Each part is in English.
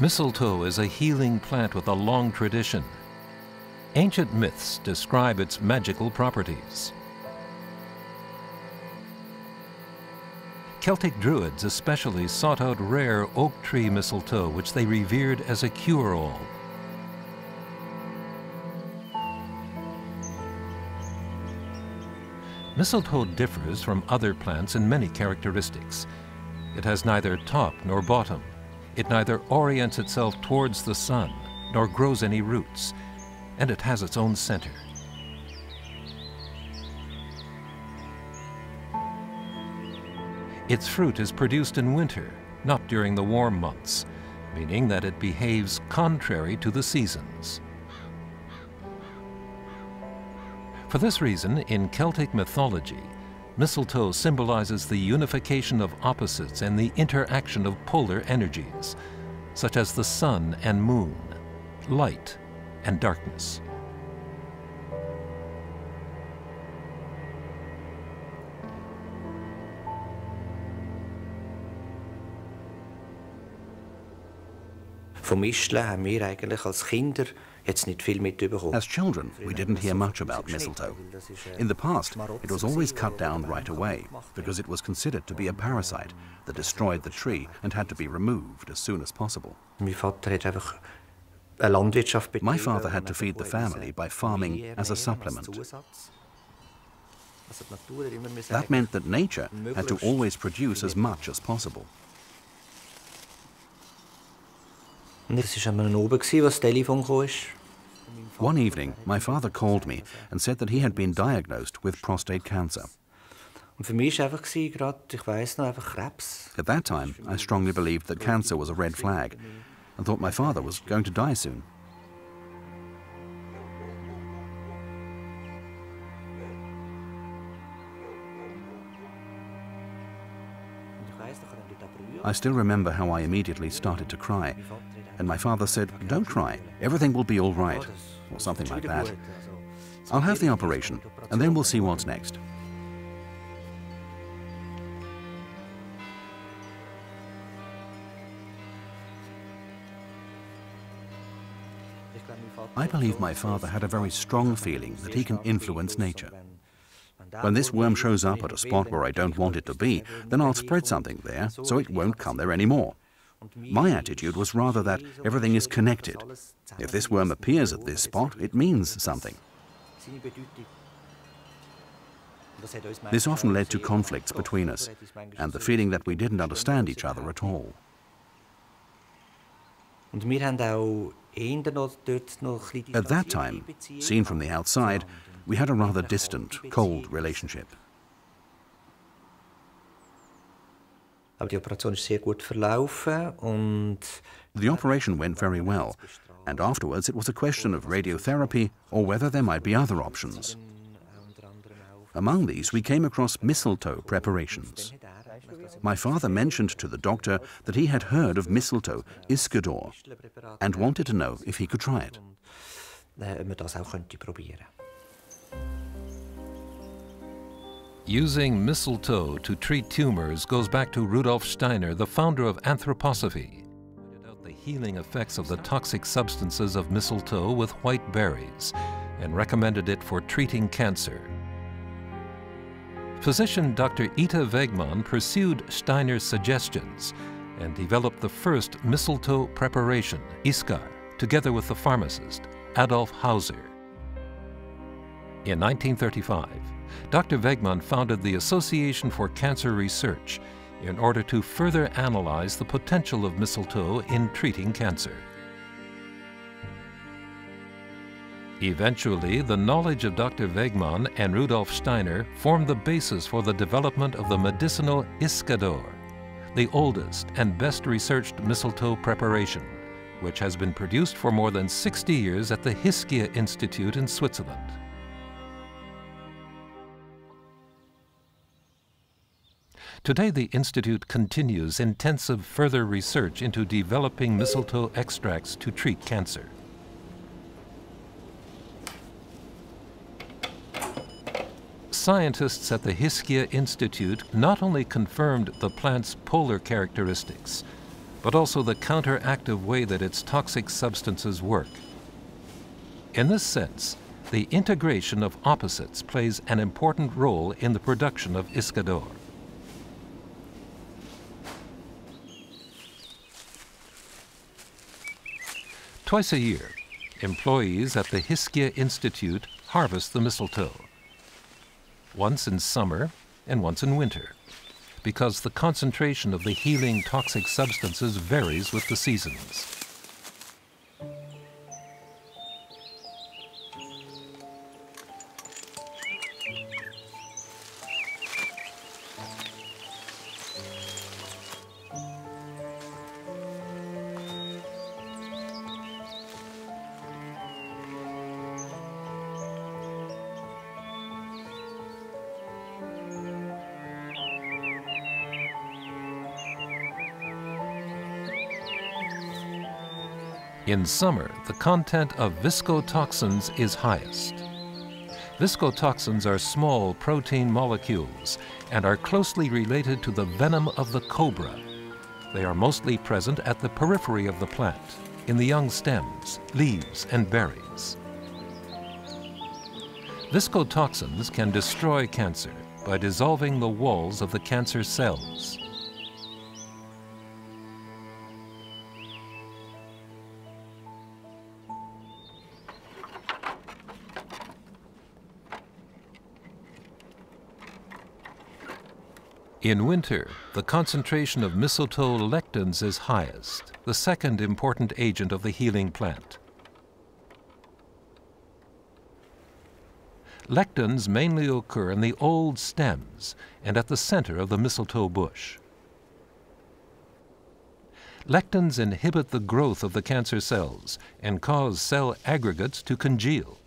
Mistletoe is a healing plant with a long tradition. Ancient myths describe its magical properties. Celtic Druids especially sought out rare oak tree mistletoe, which they revered as a cure-all. Mistletoe differs from other plants in many characteristics. It has neither top nor bottom. It neither orients itself towards the sun nor grows any roots, and it has its own center. Its fruit is produced in winter, not during the warm months, meaning that it behaves contrary to the seasons. For this reason, in Celtic mythology, mistletoe symbolizes the unification of opposites and the interaction of polar energies, such as the sun and moon, light and darkness. Vom Misteln haben wir eigentlich als Kinder jetzt nicht viel mitbekommen. As children, we didn't hear much about mistletoe. In the past, it was always cut down right away because it was considered to be a parasite that destroyed the tree and had to be removed as soon as possible. Mein Vater hat einfach eine Landwirtschaft betrieben. My father had to feed the family by farming as a supplement. That meant that nature had to always produce as much as possible. Und es war einmal oben, gewesen, das Telefon kam. One evening, my father called me and said that he had been diagnosed with prostate cancer. Und für mich war einfach gerade, ich weiß noch, einfach Krebs. At that time, I strongly believed that cancer was a red flag and thought my father was going to die soon. Er I still remember how I immediately started to cry, and my father said, Don't cry, everything will be all right, or something like that. I'll have the operation, and then we'll see what's next. I believe my father had a very strong feeling that he can influence nature. When this worm shows up at a spot where I don't want it to be, then I'll spread something there so it won't come there anymore. My attitude was rather that everything is connected. If this worm appears at this spot, it means something. This often led to conflicts between us and the feeling that we didn't understand each other at all. At that time, seen from the outside, we had a rather distant, cold relationship. Aber die Operation ist sehr gut verlaufen und The operation went very well, and afterwards it was a question of radiotherapy or whether there might be other options. Among these, we came across mistletoe preparations. My father mentioned to the doctor that he had heard of mistletoe, Iscador, and wanted to know if he could try it. Äh, Using mistletoe to treat tumors goes back to Rudolf Steiner, the founder of anthroposophy. He pointed out the healing effects of the toxic substances of mistletoe with white berries and recommended it for treating cancer. Physician Dr. Ita Wegman pursued Steiner's suggestions and developed the first mistletoe preparation, Iscar, together with the pharmacist Adolf Hauser. In 1935, Dr. Wegman founded the Association for Cancer Research in order to further analyze the potential of mistletoe in treating cancer. Eventually, the knowledge of Dr. Wegman and Rudolf Steiner formed the basis for the development of the medicinal Iscador, the oldest and best researched mistletoe preparation, which has been produced for more than 60 years at the Hiscia Institute in Switzerland. Today, the Institute continues intensive further research into developing mistletoe extracts to treat cancer. Scientists at the Hiscia Institute not only confirmed the plant's polar characteristics, but also the counteractive way that its toxic substances work. In this sense, the integration of opposites plays an important role in the production of Iscador. Twice a year, employees at the Hiscia Institute harvest the mistletoe. Once in summer and once in winter, because the concentration of the healing toxic substances varies with the seasons. In summer, the content of viscotoxins is highest. Viscotoxins are small protein molecules and are closely related to the venom of the cobra. They are mostly present at the periphery of the plant, in the young stems, leaves, and berries. Viscotoxins can destroy cancer by dissolving the walls of the cancer cells. In winter, the concentration of mistletoe lectins is highest, the second important agent of the healing plant. Lectins mainly occur in the old stems and at the center of the mistletoe bush. Lectins inhibit the growth of the cancer cells and cause cell aggregates to congeal.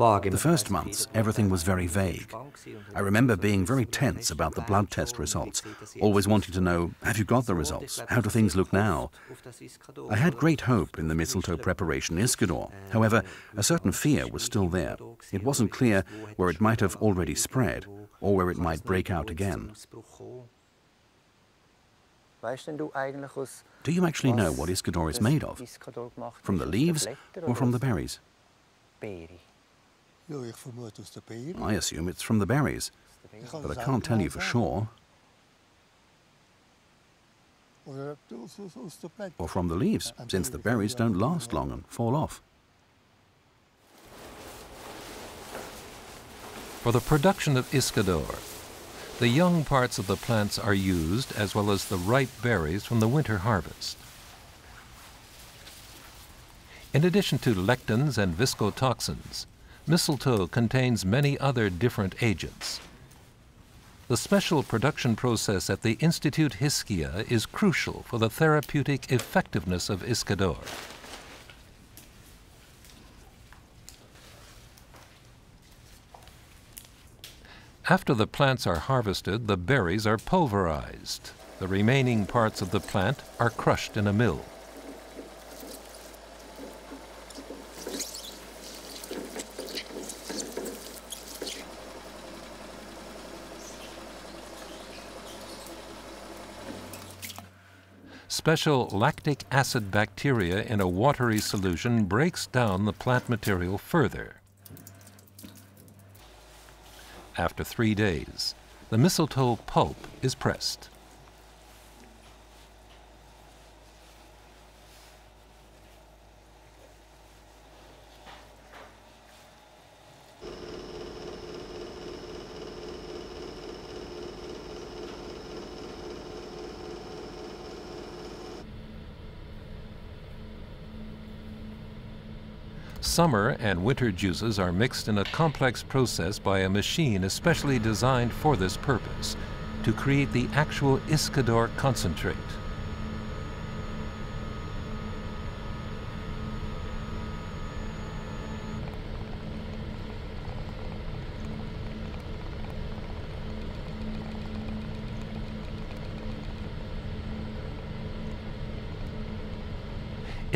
The first months, everything was very vague. I remember being very tense about the blood test results, always wanting to know, have you got the results? How do things look now? I had great hope in the mistletoe preparation Iscador. However, a certain fear was still there. It wasn't clear where it might have already spread or where it might break out again. Do you actually know what Iscador is made of? From the leaves or from the berries? I assume it's from the berries, but I can't tell you for sure. Or from the leaves, since the berries don't last long and fall off. For the production of Iscador, the young parts of the plants are used as well as the ripe berries from the winter harvest. In addition to lectins and viscotoxins, mistletoe contains many other different agents. The special production process at the Institute Hiscia is crucial for the therapeutic effectiveness of Iscador. After the plants are harvested, the berries are pulverized. The remaining parts of the plant are crushed in a mill. Special lactic acid bacteria in a watery solution breaks down the plant material further. After three days, the mistletoe pulp is pressed. Summer and winter juices are mixed in a complex process by a machine especially designed for this purpose, to create the actual Iscador concentrate.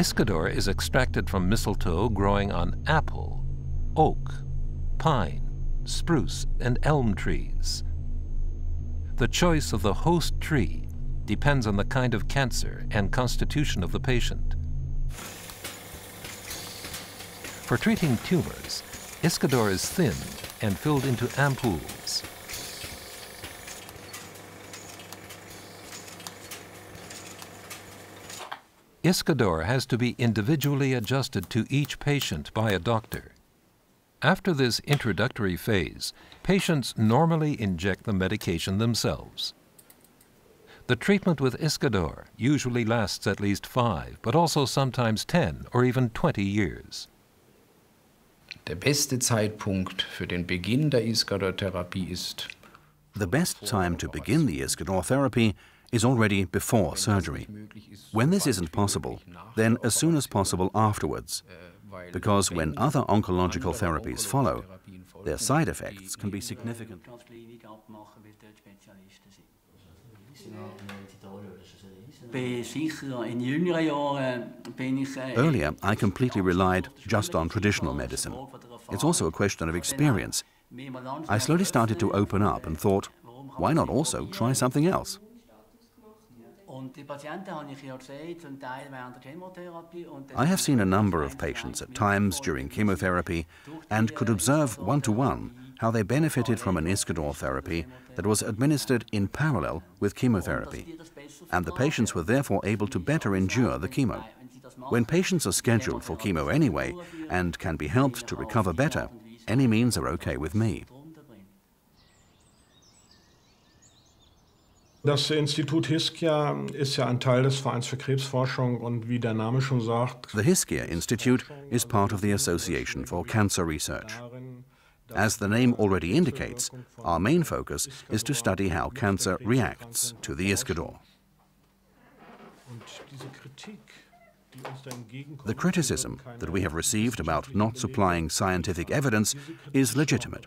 Iscador is extracted from mistletoe growing on apple, oak, pine, spruce, and elm trees. The choice of the host tree depends on the kind of cancer and constitution of the patient. For treating tumors, Iscador is thinned and filled into ampoules. Iscador has to be individually adjusted to each patient by a doctor. After this introductory phase, patients normally inject the medication themselves. The treatment with Iscador usually lasts at least five, but also sometimes 10 or even 20 years. Der beste Zeitpunkt für den Beginn der Iscador-Therapie ist The best time to begin the Iscador therapy is already before surgery. When this isn't possible, then as soon as possible afterwards, because when other oncological therapies follow, their side effects can be significant. Earlier, I completely relied just on traditional medicine. It's also a question of experience. I slowly started to open up and thought, why not also try something else? I have seen a number of patients at times during chemotherapy and could observe one to one how they benefited from an Iscador therapy that was administered in parallel with chemotherapy, and the patients were therefore able to better endure the chemo. When patients are scheduled for chemo anyway and can be helped to recover better, any means are okay with me. Das Institut Hiscia ist ja ein Teil des Vereins für Krebsforschung und wie der Name schon sagt. The Hiscia Institute is part of the Association for Cancer Research. As the name already indicates, our main focus is to study how cancer reacts to the Iscador. The criticism that we have received about not supplying scientific evidence is legitimate.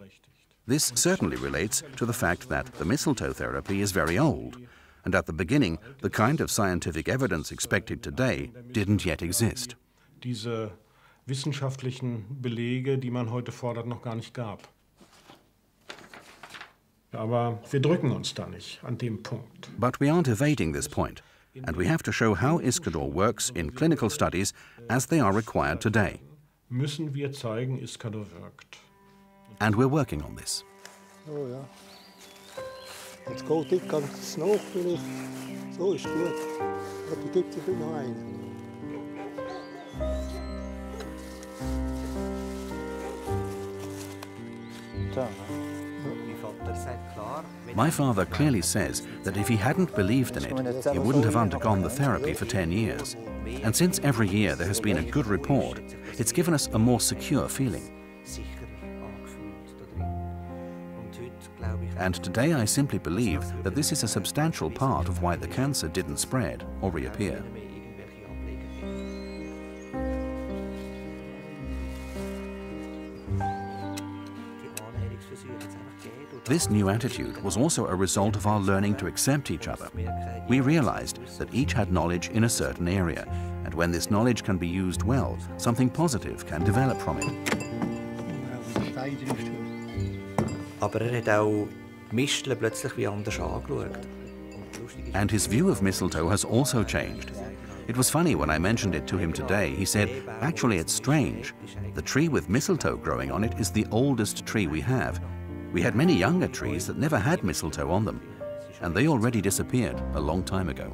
This certainly relates to the fact that the mistletoe therapy is very old, and at the beginning, the kind of scientific evidence expected today didn't yet exist. Diese wissenschaftlichen Belege, die man heute fordert, noch gar nicht gab. Aber wir drücken uns da nicht an dem Punkt. But we aren't evading this point, and we have to show how Iscador works in clinical studies as they are required today. Müssen wir zeigen, Iscador wirkt. And we're working on this. Oh ja. Jetzt geht ich ganz nach vielleicht. So ist gut. Aber gibt es noch einen. My father clearly says that if he hadn't believed in it, he wouldn't have undergone the therapy for 10 years. And since every year there has been a good report, it's given us a more secure feeling. And today I simply believe that this is a substantial part of why the cancer didn't spread or reappear. This new attitude was also a result of our learning to accept each other. We realized that each had knowledge in a certain area, and when this knowledge can be used well, something positive can develop from it. Misteln plötzlich wie anders angeschaut. And his view of mistletoe has also changed. It was funny when I mentioned it to him today. He said, Actually, it's strange. The tree with mistletoe growing on it is the oldest tree we have. We had many younger trees that never had mistletoe on them, and they already disappeared a long time ago.